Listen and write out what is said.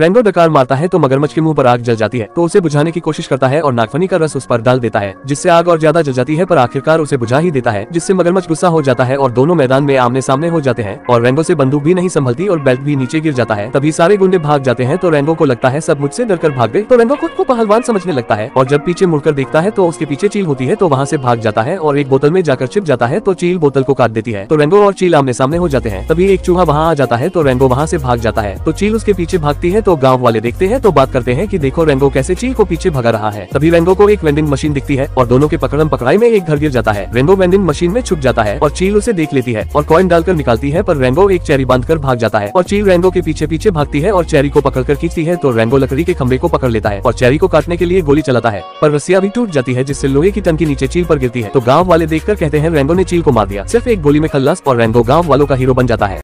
Rainbow डकार मारता है तो मगरमच्छ के मुँह पर आग जल जाती है तो उसे बुझाने की कोशिश करता है और नागफनी का रस उस पर डाल देता है, जिससे आग और ज़्यादा जल जाती है पर आखिरकार उसे बुझा ही देता है, जिससे मगरमच्छ गुस्सा हो जाता है और दोनों मैदान में आमने सामने हो जाते हैं और रेंगो से बंदूक भी नहीं संभलती और बेल्ट भी नीचे गिर जाता है। तभी सारे गुंडे भाग जाते हैं तो रेंगो को लगता है सब मुझसे डरकर भाग गए। तो रेंगो खुद को पहलवान समझने लगता है और जब पीछे मुड़कर देखता है तो उसके पीछे चील होती है तो वहाँ से भाग जाता है और एक बोतल में जाकर छिप जाता है तो चील बोतल को काट देती है। तो रेंगो और चील आमने सामने हो जाते हैं। तभी एक चूहा वहाँ आ जाता है तो रेंगो वहाँ से भाग जाता है। तो चील उसके पीछे भागती है तो गाँव वाले देखते हैं तो बात करते हैं कि देखो रेंगो कैसे चील को पीछे भगा रहा है। तभी रेंगो को एक वेंडिंग मशीन दिखती है और दोनों के पकड़म पकड़ाई में एक घर गिर जाता है। रेंगो वेंडिंग मशीन में छुप जाता है और चील उसे देख लेती है और कॉइन डालकर निकालती है पर रेंगो एक चेरी बाँध कर भाग जाता है और चील रेंगो के पीछे पीछे भागती है और चेरी को पकड़कर खींचती है तो रेंगो लकड़ी के खंबे को पकड़ लेता है और चेरी को काटने के लिए गोली चलाता है। पर रस्सिया भी टूट जाती है जिससे लोहे की टंकी नीचे चील पर गिरती है। तो गाँव वाले देखकर कहते हैं रेंगो ने चील को मार दिया। सिर्फ़ एक गोली में खल्लास और रेंगो गाँव वालों का हीरो बन जाता है।